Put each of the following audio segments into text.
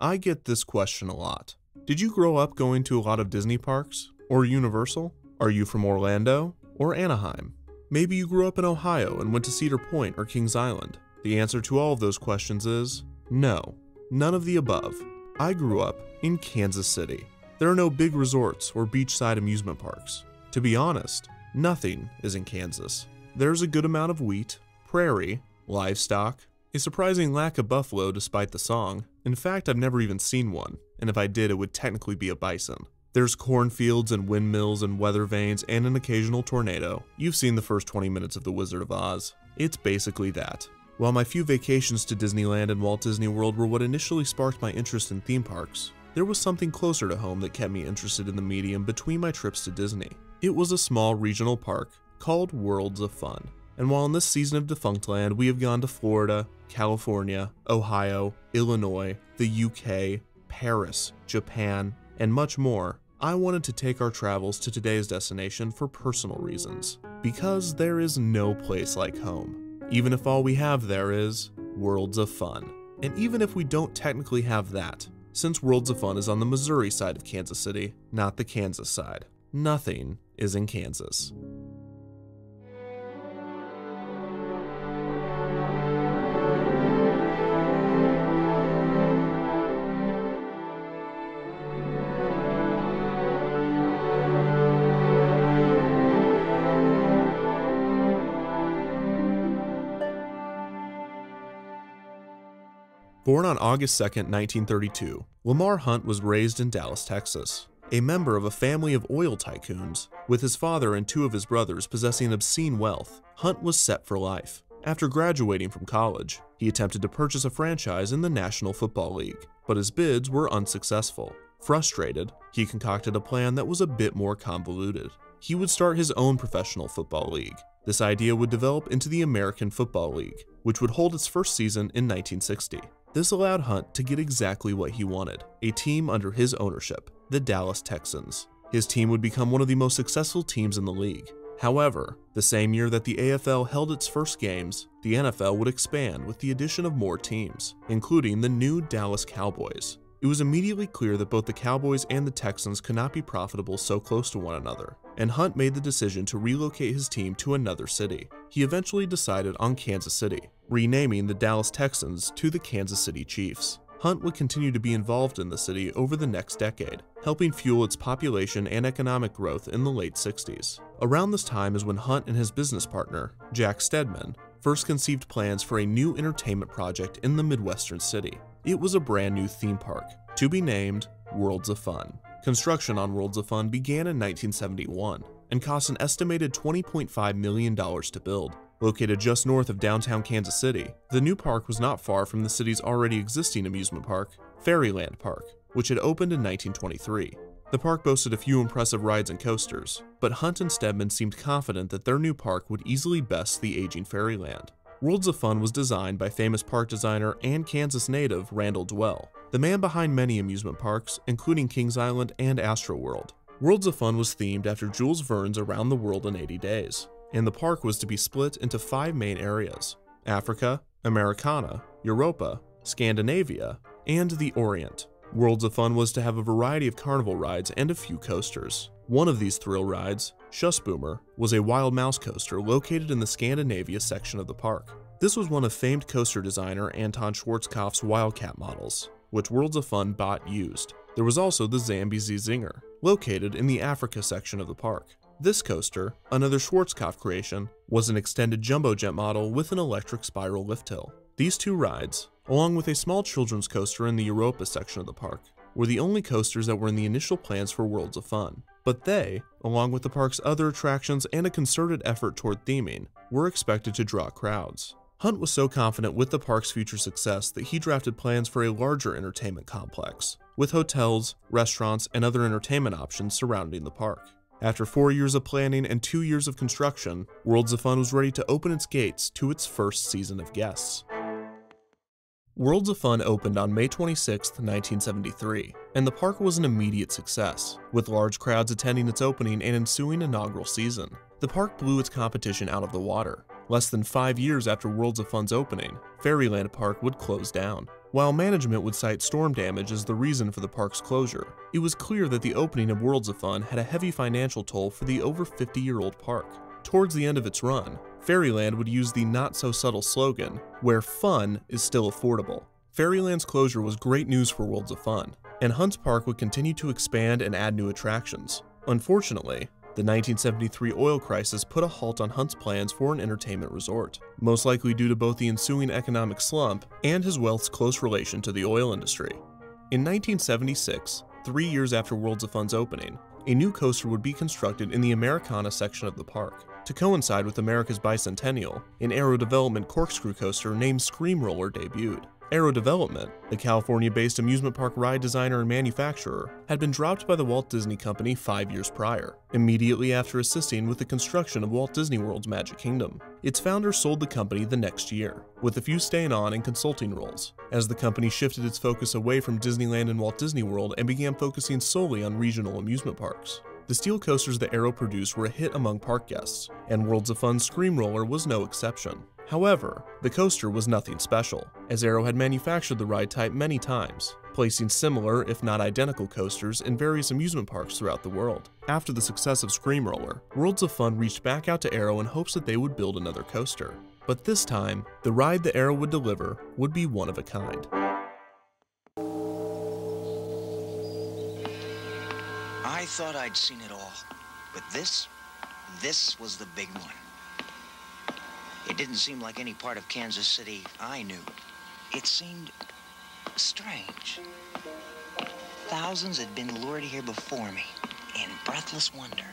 I get this question a lot. Did you grow up going to a lot of Disney parks? Or Universal? Are you from Orlando? Or Anaheim? Maybe you grew up in Ohio and went to Cedar Point or Kings Island. The answer to all of those questions is no, none of the above. I grew up in Kansas City. There are no big resorts or beachside amusement parks. To be honest, nothing is in Kansas. There's a good amount of wheat, prairie, livestock, a surprising lack of buffalo despite the song. In fact, I've never even seen one, and if I did, it would technically be a bison. There's cornfields and windmills and weather vanes and an occasional tornado. You've seen the first 20 minutes of The Wizard of Oz. It's basically that. While my few vacations to Disneyland and Walt Disney World were what initially sparked my interest in theme parks, there was something closer to home that kept me interested in the medium between my trips to Disney. It was a small regional park called Worlds of Fun. And while in this season of Defunctland we have gone to Florida, California, Ohio, Illinois, the UK, Paris, Japan, and much more, I wanted to take our travels to today's destination for personal reasons. Because there is no place like home even if all we have there is Worlds of Fun. And even if we don't technically have that, since Worlds of Fun is on the Missouri side of Kansas City, not the Kansas side, nothing is in Kansas. Born on August 2, 1932, Lamar Hunt was raised in Dallas, Texas. A member of a family of oil tycoons, with his father and two of his brothers possessing obscene wealth, Hunt was set for life. After graduating from college, he attempted to purchase a franchise in the National Football League, but his bids were unsuccessful. Frustrated, he concocted a plan that was a bit more convoluted. He would start his own professional football league. This idea would develop into the American Football League, which would hold its first season in 1960. This allowed Hunt to get exactly what he wanted, a team under his ownership, the Dallas Texans. His team would become one of the most successful teams in the league. However, the same year that the AFL held its first games, the NFL would expand with the addition of more teams, including the new Dallas Cowboys. It was immediately clear that both the Cowboys and the Texans could not be profitable so close to one another, and Hunt made the decision to relocate his team to another city. He eventually decided on Kansas City, renaming the Dallas Texans to the Kansas City Chiefs. Hunt would continue to be involved in the city over the next decade, helping fuel its population and economic growth in the late 60s. Around this time is when Hunt and his business partner, Jack Steadman, first conceived plans for a new entertainment project in the Midwestern city. It was a brand new theme park, to be named Worlds of Fun. Construction on Worlds of Fun began in 1971 and cost an estimated $20.5 million to build. Located just north of downtown Kansas City, the new park was not far from the city's already existing amusement park, Fairyland Park, which had opened in 1923. The park boasted a few impressive rides and coasters, but Hunt and Steadman seemed confident that their new park would easily best the aging Fairyland. Worlds of Fun was designed by famous park designer and Kansas native Randall Duell, the man behind many amusement parks, including Kings Island and Astroworld. Worlds of Fun was themed after Jules Verne's Around the World in 80 Days, and the park was to be split into five main areas Africa, Americana, Europa, Scandinavia, and the Orient. Worlds of Fun was to have a variety of carnival rides and a few coasters. One of these thrill rides, Schussboomer, was a wild mouse coaster located in the Scandinavia section of the park. This was one of famed coaster designer Anton Schwarzkopf's Wildcat models, which Worlds of Fun bought used. There was also the Zambezi Zinger, located in the Africa section of the park. This coaster, another Schwarzkopf creation, was an extended jumbo jet model with an electric spiral lift hill. These two rides, along with a small children's coaster in the Europa section of the park, were the only coasters that were in the initial plans for Worlds of Fun. But they, along with the park's other attractions and a concerted effort toward theming, were expected to draw crowds. Hunt was so confident with the park's future success that he drafted plans for a larger entertainment complex, with hotels, restaurants, and other entertainment options surrounding the park. After four years of planning and two years of construction, Worlds of Fun was ready to open its gates to its first season of guests. Worlds of Fun opened on May 26, 1973, and the park was an immediate success, with large crowds attending its opening and ensuing inaugural season. The park blew its competition out of the water. Less than five years after Worlds of Fun's opening, Fairyland Park would close down. While management would cite storm damage as the reason for the park's closure, it was clear that the opening of Worlds of Fun had a heavy financial toll for the over 50 year old park. Towards the end of its run, Fairyland would use the not so subtle slogan, where fun is still affordable. Fairyland's closure was great news for Worlds of Fun, and Hunt's Park would continue to expand and add new attractions. Unfortunately, the 1973 oil crisis put a halt on Hunt's plans for an entertainment resort, most likely due to both the ensuing economic slump and his wealth's close relation to the oil industry. In 1976, three years after Worlds of Fun's opening, a new coaster would be constructed in the Americana section of the park. To coincide with America's bicentennial, an Arrow Development corkscrew coaster named Screamroller debuted. Arrow Development, a California-based amusement park ride designer and manufacturer, had been dropped by the Walt Disney Company five years prior, immediately after assisting with the construction of Walt Disney World's Magic Kingdom. Its founder sold the company the next year, with a few staying on in consulting roles, as the company shifted its focus away from Disneyland and Walt Disney World and began focusing solely on regional amusement parks. The steel coasters that Arrow produced were a hit among park guests, and Worlds of Fun Screamroller was no exception. However, the coaster was nothing special, as Arrow had manufactured the ride type many times, placing similar, if not identical coasters in various amusement parks throughout the world. After the success of Screamroller, Worlds of Fun reached back out to Arrow in hopes that they would build another coaster. But this time, the ride that Arrow would deliver would be one of a kind. I thought I'd seen it all, but this, this was the big one. It didn't seem like any part of Kansas City I knew. It seemed strange. Thousands had been lured here before me in breathless wonder.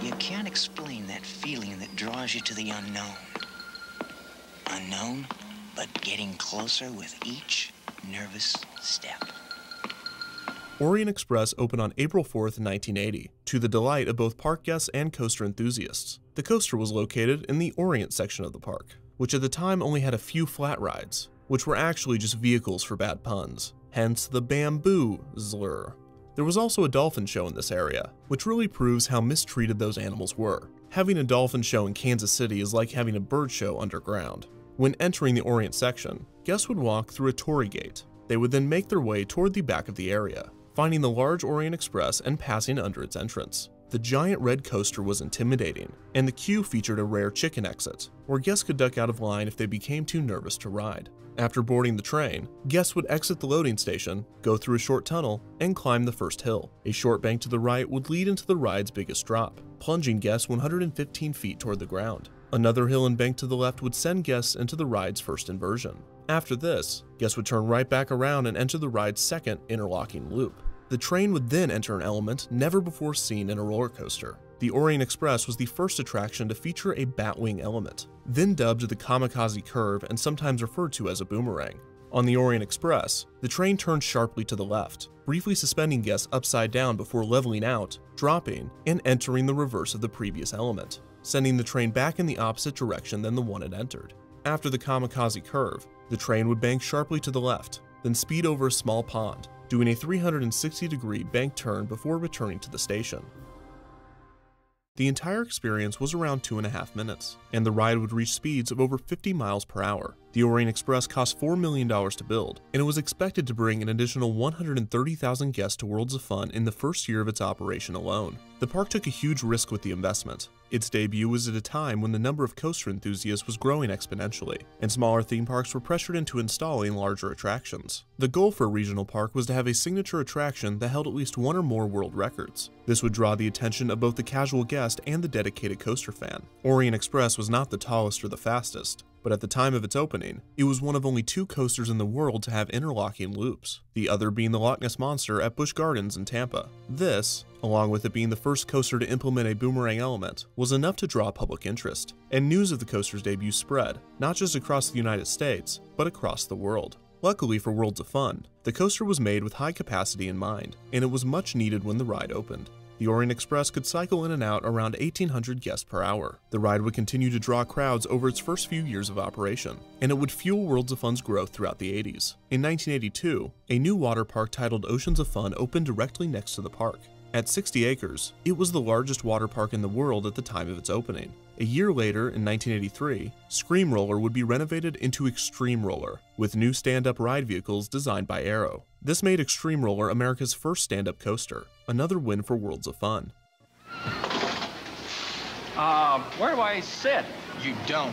You can't explain that feeling that draws you to the unknown. Unknown, but getting closer with each nervous step. Orient Express opened on April 4th, 1980, to the delight of both park guests and coaster enthusiasts. The coaster was located in the Orient section of the park, which at the time only had a few flat rides, which were actually just vehicles for bad puns, hence the bamboo zlur. There was also a dolphin show in this area, which really proves how mistreated those animals were. Having a dolphin show in Kansas City is like having a bird show underground. When entering the Orient section, guests would walk through a torii gate. They would then make their way toward the back of the area, finding the large Orient Express and passing under its entrance. The giant red coaster was intimidating, and the queue featured a rare chicken exit, where guests could duck out of line if they became too nervous to ride. After boarding the train, guests would exit the loading station, go through a short tunnel, and climb the first hill. A short bank to the right would lead into the ride's biggest drop, plunging guests 115 feet toward the ground. Another hill and bank to the left would send guests into the ride's first inversion. After this, guests would turn right back around and enter the ride's second interlocking loop. The train would then enter an element never before seen in a roller coaster. The Orient Express was the first attraction to feature a batwing element, then dubbed the kamikaze curve and sometimes referred to as a boomerang. On the Orient Express, the train turned sharply to the left, briefly suspending guests upside down before leveling out, dropping, and entering the reverse of the previous element, sending the train back in the opposite direction than the one it entered. After the kamikaze curve, the train would bank sharply to the left, then speed over a small pond, doing a 360 degree bank turn before returning to the station. The entire experience was around two and a half minutes, and the ride would reach speeds of over 50 miles per hour. The Orient Express cost $4 million to build, and it was expected to bring an additional 130,000 guests to Worlds of Fun in the first year of its operation alone. The park took a huge risk with the investment. Its debut was at a time when the number of coaster enthusiasts was growing exponentially, and smaller theme parks were pressured into installing larger attractions. The goal for a regional park was to have a signature attraction that held at least one or more world records. This would draw the attention of both the casual guest and the dedicated coaster fan. Orient Express was not the tallest or the fastest, but at the time of its opening, it was one of only two coasters in the world to have interlocking loops, the other being the Loch Ness Monster at Busch Gardens in Tampa. This, along with it being the first coaster to implement a boomerang element, was enough to draw public interest, and news of the coaster's debut spread, not just across the United States, but across the world. Luckily for Worlds of Fun, the coaster was made with high capacity in mind, and it was much needed when the ride opened. The Orient Express could cycle in and out around 1,800 guests per hour. The ride would continue to draw crowds over its first few years of operation, and it would fuel Worlds of Fun's growth throughout the 80s. In 1982, a new water park titled Oceans of Fun opened directly next to the park. At 60 acres, it was the largest water park in the world at the time of its opening. A year later, in 1983, Scream Roller would be renovated into Extreme Roller, with new stand-up ride vehicles designed by Arrow. This made Extreme Roller America's first stand-up coaster, another win for Worlds of Fun. Uh, where do I sit? You don't.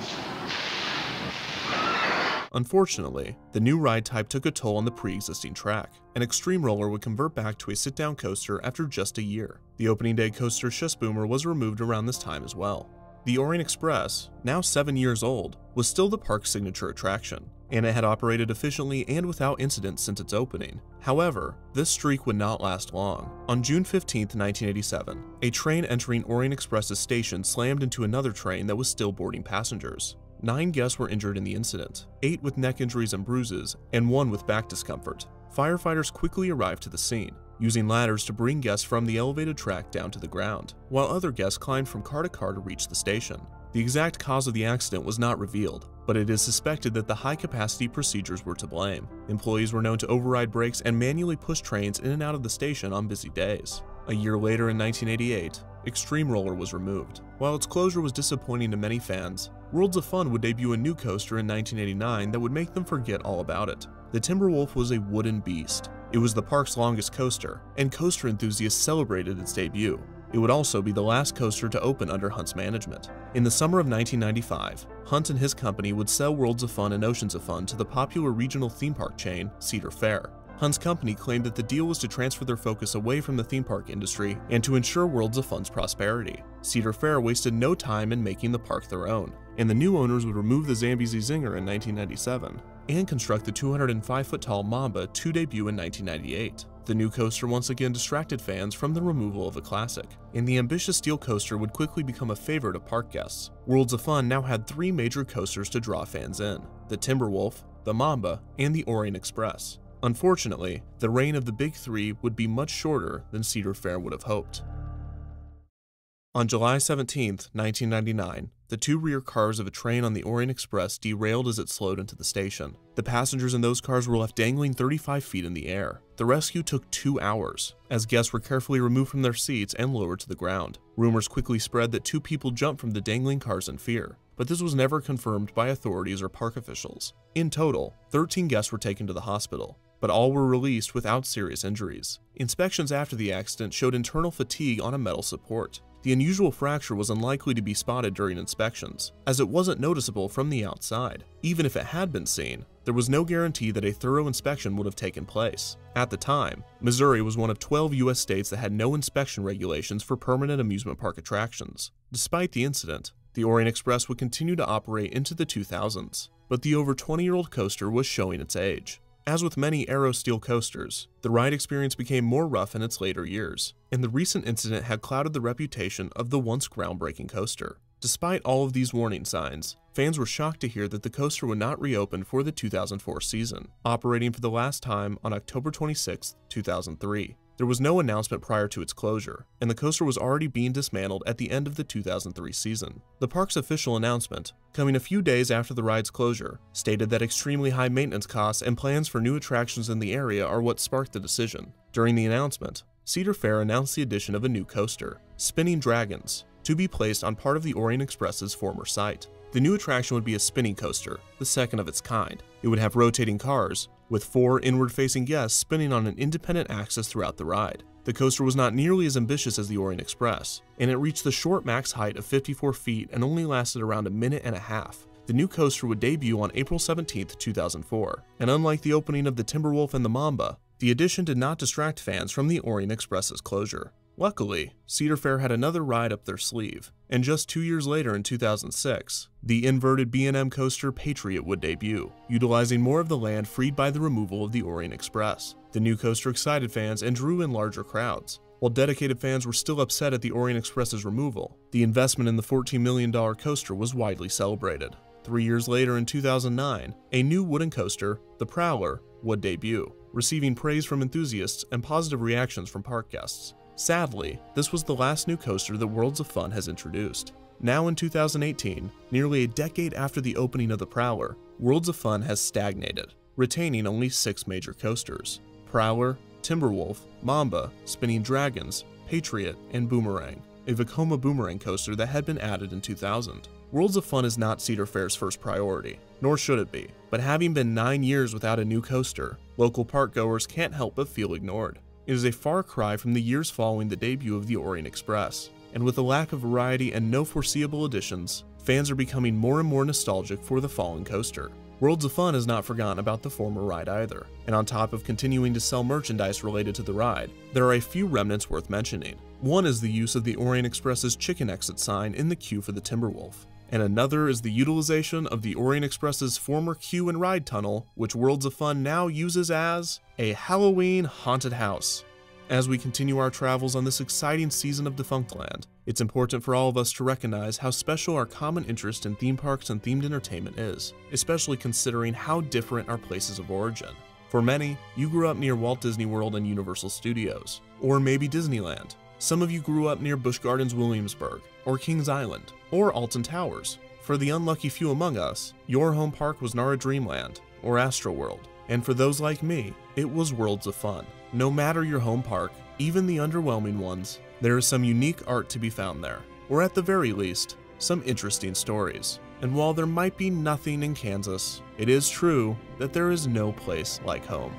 Unfortunately, the new ride type took a toll on the pre-existing track, and Extreme Roller would convert back to a sit-down coaster after just a year. The opening day coaster Schussboomer was removed around this time as well. The Orient Express, now 7 years old, was still the park's signature attraction, and it had operated efficiently and without incident since its opening. However, this streak would not last long. On June 15, 1987, a train entering Orient Express's station slammed into another train that was still boarding passengers. Nine guests were injured in the incident, eight with neck injuries and bruises, and one with back discomfort. Firefighters quickly arrived to the scene, using ladders to bring guests from the elevated track down to the ground, while other guests climbed from car to car to reach the station. The exact cause of the accident was not revealed, but it is suspected that the high capacity procedures were to blame. Employees were known to override brakes and manually push trains in and out of the station on busy days. A year later in 1988, Extreme Roller was removed. While its closure was disappointing to many fans, Worlds of Fun would debut a new coaster in 1989 that would make them forget all about it. The Timberwolf was a wooden beast. It was the park's longest coaster, and coaster enthusiasts celebrated its debut. It would also be the last coaster to open under Hunt's management. In the summer of 1995, Hunt and his company would sell Worlds of Fun and Oceans of Fun to the popular regional theme park chain, Cedar Fair. Hunt's company claimed that the deal was to transfer their focus away from the theme park industry and to ensure Worlds of Fun's prosperity. Cedar Fair wasted no time in making the park their own, and the new owners would remove the Zambezi Zinger in 1997 and construct the 205 foot tall Mamba to debut in 1998. The new coaster once again distracted fans from the removal of a classic, and the ambitious steel coaster would quickly become a favorite of park guests. Worlds of Fun now had three major coasters to draw fans in the Timberwolf, the Mamba, and the Orient Express. Unfortunately, the reign of the Big Three would be much shorter than Cedar Fair would have hoped. On July 17, 1999, the two rear cars of a train on the Orient Express derailed as it slowed into the station. The passengers in those cars were left dangling 35 feet in the air. The rescue took two hours, as guests were carefully removed from their seats and lowered to the ground. Rumors quickly spread that two people jumped from the dangling cars in fear, but this was never confirmed by authorities or park officials. In total, 13 guests were taken to the hospital, but all were released without serious injuries. Inspections after the accident showed internal fatigue on a metal support. The unusual fracture was unlikely to be spotted during inspections, as it wasn't noticeable from the outside. Even if it had been seen, there was no guarantee that a thorough inspection would have taken place. At the time, Missouri was one of 12 U.S. states that had no inspection regulations for permanent amusement park attractions. Despite the incident, the Orient Express would continue to operate into the 2000s, but the over 20 year old coaster was showing its age. As with many Arrow steel coasters, the ride experience became more rough in its later years, and the recent incident had clouded the reputation of the once groundbreaking coaster. Despite all of these warning signs, fans were shocked to hear that the coaster would not reopen for the 2004 season, operating for the last time on October 26, 2003. There was no announcement prior to its closure, and the coaster was already being dismantled at the end of the 2003 season. The park's official announcement, coming a few days after the ride's closure, stated that extremely high maintenance costs and plans for new attractions in the area are what sparked the decision. During the announcement, Cedar Fair announced the addition of a new coaster, Spinning Dragons, to be placed on part of the Orient Express's former site. The new attraction would be a spinning coaster, the second of its kind. It would have rotating cars, with four inward-facing guests spinning on an independent axis throughout the ride. The coaster was not nearly as ambitious as the Orient Express, and it reached the short max height of 54 feet and only lasted around a minute and a half. The new coaster would debut on April 17, 2004, and unlike the opening of the Timberwolf and the Mamba, the addition did not distract fans from the Orient Express's closure. Luckily, Cedar Fair had another ride up their sleeve, and just two years later in 2006, the inverted B&M coaster Patriot would debut, utilizing more of the land freed by the removal of the Orient Express. The new coaster excited fans and drew in larger crowds. While dedicated fans were still upset at the Orient Express's removal, the investment in the $14 million coaster was widely celebrated. Three years later in 2009, a new wooden coaster, the Prowler, would debut, receiving praise from enthusiasts and positive reactions from park guests. Sadly, this was the last new coaster that Worlds of Fun has introduced. Now in 2018, nearly a decade after the opening of the Prowler, Worlds of Fun has stagnated, retaining only six major coasters Prowler, Timberwolf, Mamba, Spinning Dragons, Patriot, and Boomerang, a Vekoma Boomerang coaster that had been added in 2000. Worlds of Fun is not Cedar Fair's first priority, nor should it be, but having been 9 years without a new coaster, local park goers can't help but feel ignored. It is a far cry from the years following the debut of the Orient Express, and with a lack of variety and no foreseeable additions, fans are becoming more and more nostalgic for the fallen coaster. Worlds of Fun has not forgotten about the former ride either, and on top of continuing to sell merchandise related to the ride, there are a few remnants worth mentioning. One is the use of the Orient Express's chicken exit sign in the queue for the Timberwolf, and another is the utilization of the Orient Express's former queue and ride tunnel, which Worlds of Fun now uses as a Halloween haunted house. As we continue our travels on this exciting season of Defunctland, it's important for all of us to recognize how special our common interest in theme parks and themed entertainment is, especially considering how different our places of origin. For many, you grew up near Walt Disney World and Universal Studios, or maybe Disneyland. Some of you grew up near Busch Gardens Williamsburg, or Kings Island, or Alton Towers. For the unlucky few among us, your home park was Nara Dreamland, or Astroworld. And for those like me, it was Worlds of Fun. No matter your home park, even the underwhelming ones, there is some unique art to be found there, or at the very least, some interesting stories. And while there might be nothing in Kansas, it is true that there is no place like home.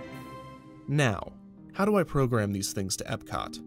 Now, how do I program these things to Epcot?